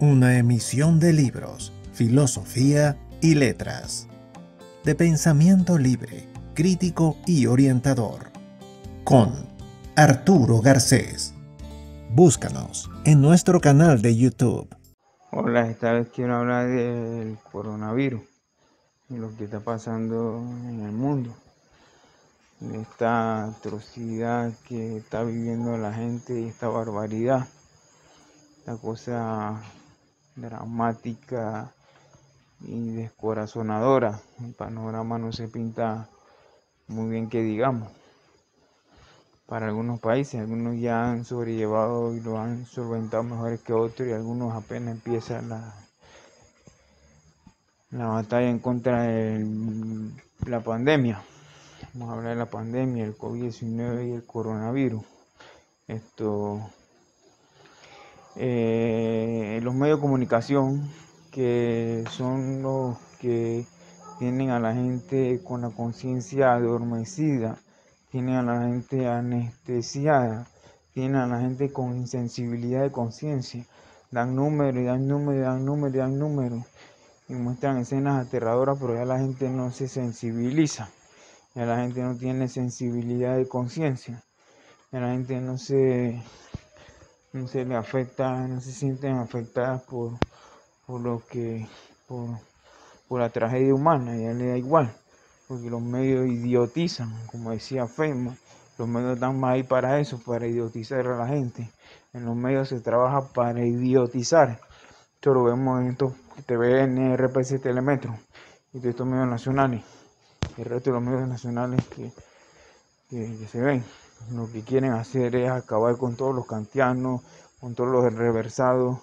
una emisión de libros, filosofía y letras, de pensamiento libre, crítico y orientador, con Arturo Garcés. Búscanos en nuestro canal de YouTube. Hola, esta vez quiero hablar del coronavirus y lo que está pasando en el mundo, esta atrocidad que está viviendo la gente y esta barbaridad, esta cosa dramática y descorazonadora. El panorama no se pinta muy bien que digamos. Para algunos países, algunos ya han sobrellevado y lo han solventado mejor que otros y algunos apenas empiezan la, la batalla en contra de la pandemia. Vamos a hablar de la pandemia, el COVID-19 y el coronavirus. Esto eh, los medios de comunicación que son los que tienen a la gente con la conciencia adormecida, tienen a la gente anestesiada, tienen a la gente con insensibilidad de conciencia, dan números y dan números y dan números y dan números y muestran escenas aterradoras, pero ya la gente no se sensibiliza, ya la gente no tiene sensibilidad de conciencia, ya la gente no se no se le afecta, no se sienten afectadas por, por lo que, por, la tragedia humana, ya le da igual, porque los medios idiotizan, como decía Feynman, los medios están más ahí para eso, para idiotizar a la gente. En los medios se trabaja para idiotizar. Esto lo vemos en estos TVN, RPC, Telemetro y de estos medios nacionales. El resto de los medios nacionales que, que se ven lo que quieren hacer es acabar con todos los kantianos, con todos los reversados,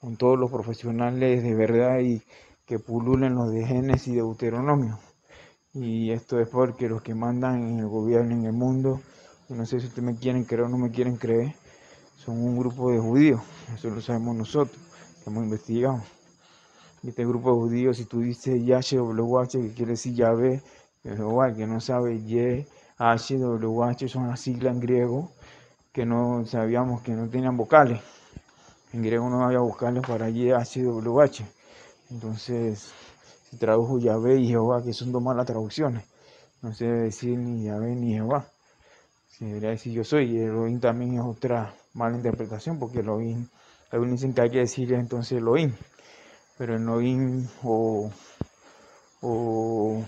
con todos los profesionales de verdad y que pululen los de Génesis y de Deuteronomio. Y esto es porque los que mandan en el gobierno, en el mundo, no sé si ustedes me quieren creer o no me quieren creer, son un grupo de judíos. Eso lo sabemos nosotros, que hemos investigado. Y este grupo de judíos, si tú dices YHWH, que quiere decir Yahvé, Jehová, que no sabe Y, HWH son las siglas en griego que no sabíamos que no tenían vocales. En griego no había vocales para YHWH. Entonces se tradujo Yahvé y Jehová, que son dos malas traducciones. No se debe decir ni Yahvé ni Jehová. Se debería decir yo soy. Y Elohim también es otra mala interpretación, porque Elohim, algunos dicen que hay que decir entonces Elohim. Pero Elohim o, o,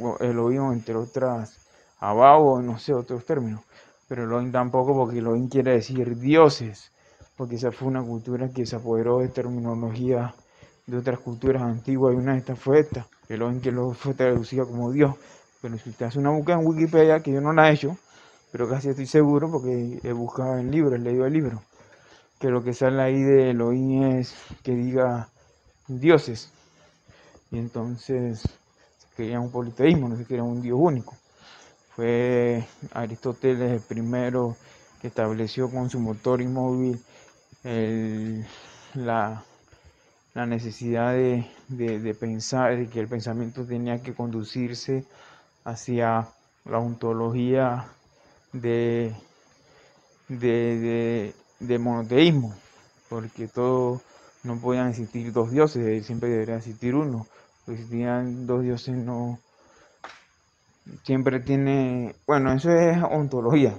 o Elohim, entre otras abajo, no sé, otros términos. Pero Elohim tampoco, porque Elohim quiere decir dioses, porque esa fue una cultura que se apoderó de terminología de otras culturas antiguas y una de estas fue esta, Elohim que luego fue traducida como Dios. Pero si usted hace una búsqueda en Wikipedia, que yo no la he hecho, pero casi estoy seguro porque he buscado en libros, he leído el libro, que lo que sale ahí de Elohim es que diga dioses. Y entonces se quería un politeísmo, no se quería un Dios único. Fue Aristóteles el primero que estableció con su motor inmóvil la, necesidad de, pensar, de que el pensamiento tenía que conducirse hacia la ontología de, de, monoteísmo, porque todo no podían existir dos dioses, siempre debería existir uno. Si tenían dos dioses no, siempre tiene, bueno, eso es ontología,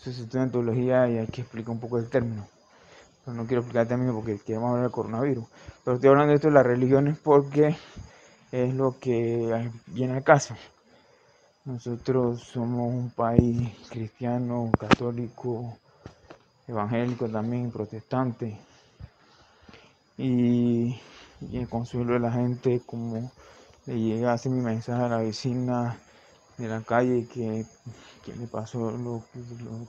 eso es estudia ontología y hay que explicar un poco el término. Pero no quiero explicar término porque queremos hablar del coronavirus. Pero estoy hablando de esto de las religiones porque es lo que viene a caso. Nosotros somos un país cristiano, católico, evangélico también, protestante. Y, y el consuelo de la gente, como le llega hace mi mensaje a la vecina de la calle que, le pasó lo,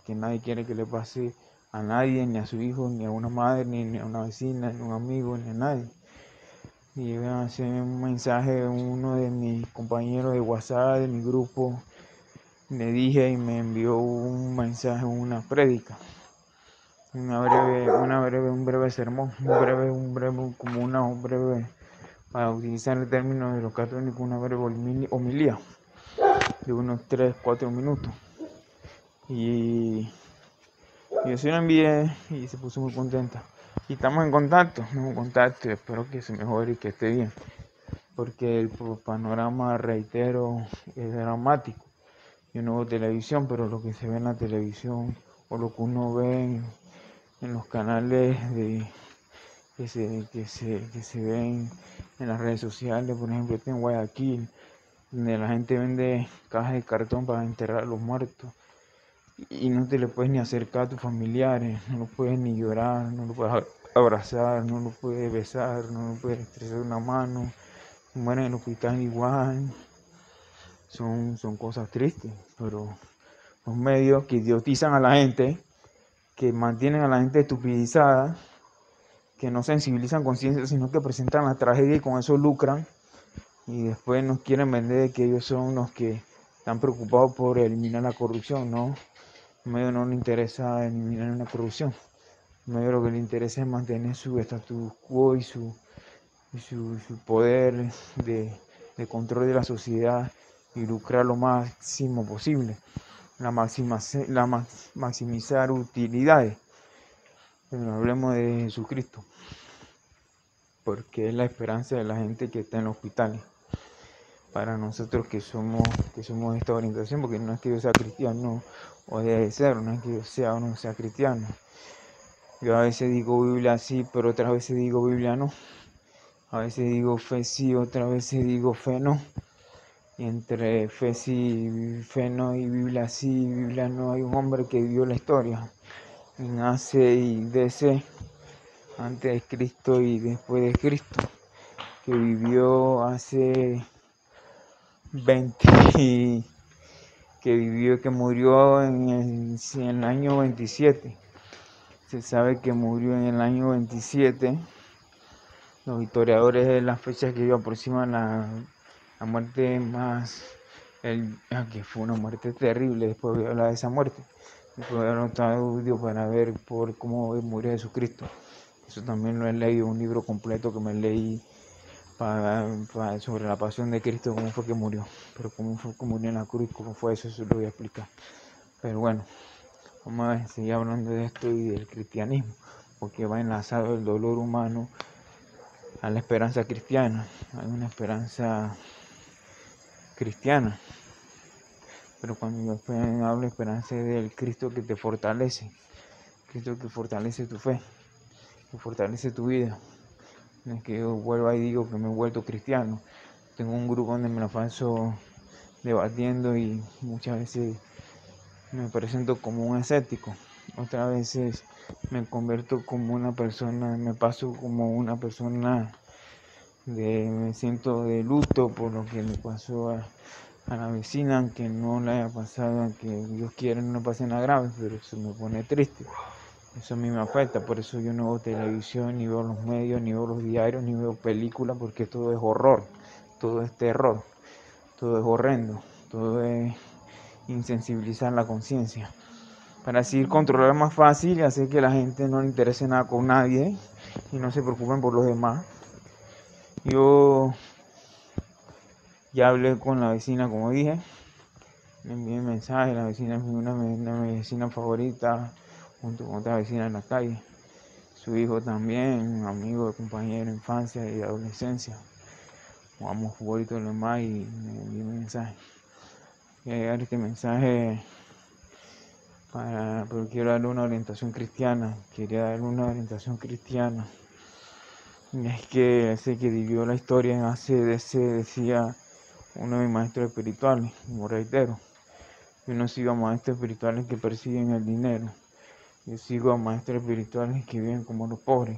que nadie quiere que le pase a nadie, ni a su hijo, ni a una madre, ni, a una vecina, ni a un amigo, ni a nadie. Y a hacer un mensaje uno de mis compañeros de WhatsApp, de mi grupo, le dije y me envió un mensaje, una prédica, una breve, una breve, un breve sermón, un breve, un breve, como una, un breve, para utilizar el término de los católicos, una breve homilía de unos 3, 4 minutos. Y, yo se lo envié y se puso muy contenta. Y estamos en contacto, estamos en contacto y espero que se mejore y que esté bien. Porque el panorama, reitero, es dramático. Yo no veo televisión, pero lo que se ve en la televisión o lo que uno ve en, los canales de, que, se, que, se, que se ven en las redes sociales, por ejemplo, en Guayaquil, donde la gente vende cajas de cartón para enterrar a los muertos y no te le puedes ni acercar a tus familiares, no lo puedes ni llorar, no lo puedes abrazar, no lo puedes besar, no lo puedes estrechar una mano, mueren en el hospital igual. Son, son cosas tristes, pero los medios que idiotizan a la gente, que mantienen a la gente estupidizada, que no sensibilizan conciencia, sino que presentan la tragedia y con eso lucran, y después nos quieren vender que ellos son los que están preocupados por eliminar la corrupción, ¿no? medio no le interesa eliminar una corrupción. medio lo que le interesa es mantener su status quo y su, su, poder de, control de la sociedad y lucrar lo máximo posible. La, la maximizar utilidades. Pero hablemos de Jesucristo, porque es la esperanza de la gente que está en los hospitales para nosotros que somos que somos de esta orientación porque no es que yo sea cristiano o debe ser no es que yo sea o no sea cristiano. Yo a veces digo Biblia sí pero otras veces digo Biblia no. A veces digo fe sí otras veces digo fe no. Y entre fe sí fe no y Biblia sí Biblia no hay un hombre que vio la historia en AC y DC antes de Cristo y después de Cristo que vivió hace 20 que vivió, que murió en el, año 27. Se sabe que murió en el año 27. Los historiadores de las fechas que aproximan la, la muerte más, el, ah, que fue una muerte terrible, después voy a hablar de esa muerte. Después voy a anotar audio para ver por cómo murió Jesucristo. Eso también lo he leído, un libro completo que me leí sobre la pasión de Cristo, cómo fue que murió, pero cómo fue que murió en la cruz, cómo fue eso, eso lo voy a explicar. Pero bueno, vamos a seguir hablando de esto y del cristianismo, porque va enlazado el dolor humano a la esperanza cristiana. Hay una esperanza cristiana, pero cuando yo hablo esperanza es del Cristo que te fortalece, Cristo que fortalece tu fe, que fortalece tu vida. Es que yo vuelva y digo que me he vuelto cristiano. Tengo un grupo donde me lo paso debatiendo y muchas veces me presento como un escéptico. Otras veces me convierto como una persona, me paso como una persona de, me siento de luto por lo que le pasó a, la vecina, aunque no le haya pasado, aunque Dios quiera no pase nada grave, pero eso me pone triste. Eso a mí me afecta, por eso yo no veo televisión, ni veo los medios, ni veo los diarios, ni veo películas, porque todo es horror, todo es terror, todo es horrendo, todo es insensibilizar la conciencia. Para así controlar más fácil y hacer que la gente no le interese nada con nadie y no se preocupen por los demás. Yo ya hablé con la vecina, como dije, me envié mensaje, la vecina es una, una vecina favorita, junto con otra vecina en la calle. Su hijo también, un amigo, compañero de infancia y adolescencia. Jugamos fútbol y todo lo demás y me envió un mensaje. Este mensaje para, porque quiero darle una orientación cristiana. Quería darle una orientación cristiana. Y es que sé que vivió la historia en ACDC, decía uno de mis maestros espirituales, como reitero. Yo no sigo a maestros espirituales que persiguen el dinero yo sigo a maestros espirituales que viven como los pobres.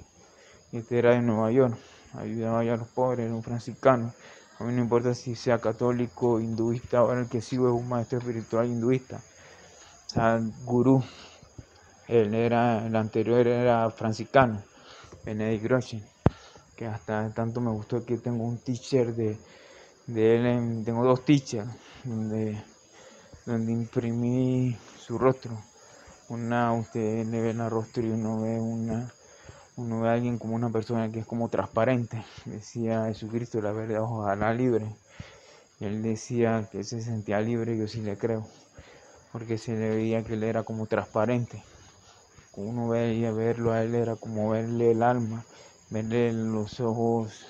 Este era de Nueva York, ayudaba a los pobres, era un franciscano. A mí no importa si sea católico, hinduista, ahora el que sigo es un maestro espiritual hinduista. O sea, gurú. Él era, el anterior era franciscano, Benedict Groschen, que hasta tanto me gustó que tengo un teacher de, de él, tengo dos teachers donde, donde imprimí su rostro una, usted le ve el rostro y uno ve una, uno ve a alguien como una persona que es como transparente. Decía Jesucristo, la verdad, ojalá libre. Él decía que se sentía libre, yo sí le creo, porque se le veía que él era como transparente, uno veía verlo a él era como verle el alma, verle los ojos,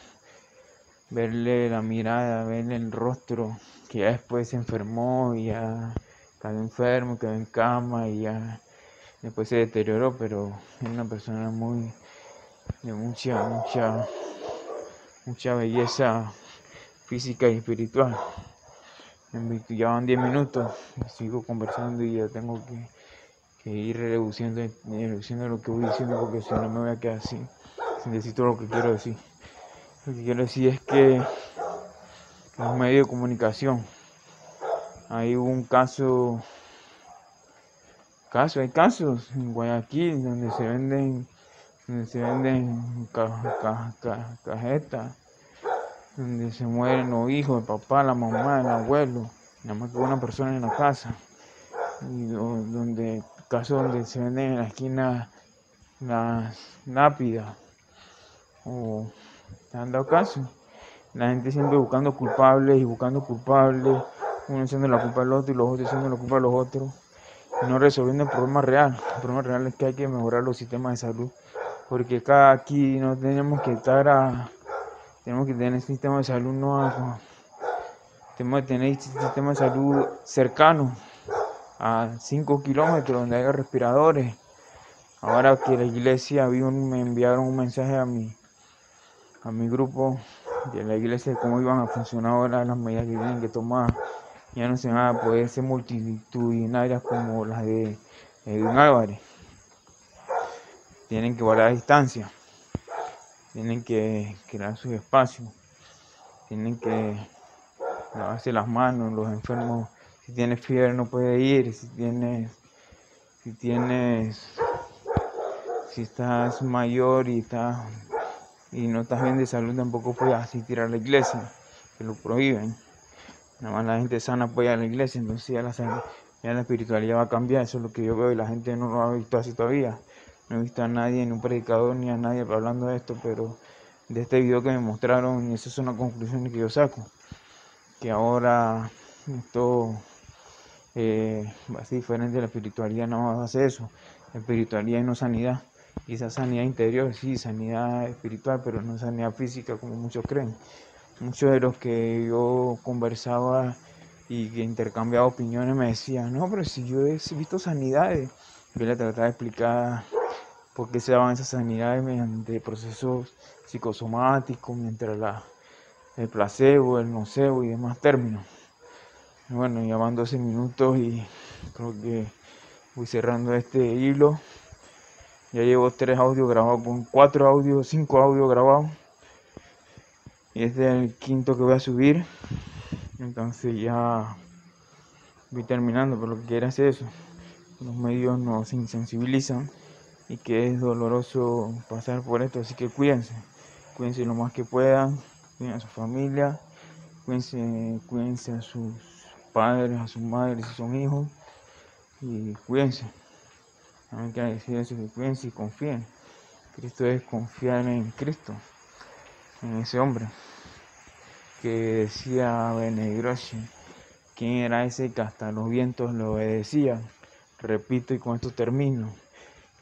verle la mirada, verle el rostro, que ya después se enfermó y ya cayó enfermo, quedó en cama y ya después se deterioró, pero es una persona muy de mucha, mucha, mucha belleza física y espiritual. Van 10 minutos, sigo conversando y ya tengo que que ir reduciendo, reduciendo lo que voy diciendo porque si no me voy a quedar así, sin decir todo lo que quiero decir. Lo que quiero decir es que los medios de comunicación, hay un caso, caso, hay casos en Guayaquil donde se venden, donde se venden cajetas, donde se mueren los hijos, el papá, la mamá, el abuelo, nada más que una persona en la casa, y donde casos donde se venden en la esquina las lápidas o te han dado caso la gente siempre buscando culpables y buscando culpables uno haciendo la culpa al otro y los otros haciendo la culpa a los otros no resolviendo el problema real el problema real es que hay que mejorar los sistemas de salud porque acá aquí no tenemos que estar a tenemos que tener sistema de salud no tenemos que tener sistema de salud cercano a 5 kilómetros donde haya respiradores. Ahora que la iglesia me enviaron un mensaje a mi, a mi grupo de la iglesia de cómo iban a funcionar ahora las medidas que tienen que tomar. Ya no se van a poder ser multitudinarias como las de Edwin Álvarez. Tienen que guardar distancia. Tienen que crear sus espacios. Tienen que lavarse las manos, los enfermos si tienes fiebre no puede ir, si tienes, si tienes, si estás mayor y estás y no estás bien de salud tampoco puedes asistir a la iglesia, que lo prohíben. Nada más la gente sana ir a la iglesia, entonces ya la, ya la espiritualidad va a cambiar, eso es lo que yo veo y la gente no lo ha visto así todavía. No he visto a nadie, ni un predicador, ni a nadie hablando de esto, pero de este video que me mostraron, y esa es una conclusión que yo saco, que ahora esto eh, así diferente de la espiritualidad, no hace eso. Espiritualidad y no sanidad. Esa sanidad interior, sí, sanidad espiritual, pero no sanidad física como muchos creen. Muchos de los que yo conversaba y que intercambiaba opiniones me decían, no, pero si yo he visto sanidades, yo le trataba de explicar por qué se daban esas sanidades mediante procesos psicosomáticos, mientras la, el placebo, el nocebo y demás términos. Bueno, ya van 12 minutos y creo que voy cerrando este hilo. Ya llevo tres audios grabados, con cuatro audios, cinco audios grabados. Y este es el quinto que voy a subir. Entonces ya voy terminando, pero lo que quiero es eso. Los medios nos insensibilizan y que es doloroso pasar por esto, así que cuídense. Cuídense lo más que puedan, cuiden a su familia, cuídense, cuídense a sus padres, a sus madres si son hijos. Y cuídense. También quiero decir que cuídense y confíen. Cristo es confiar en Cristo, en ese hombre que decía Benegroshi, quién era ese que hasta los vientos le obedecían. Repito y con esto termino.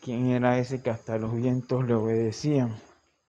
¿Quién era ese que hasta los vientos le obedecían?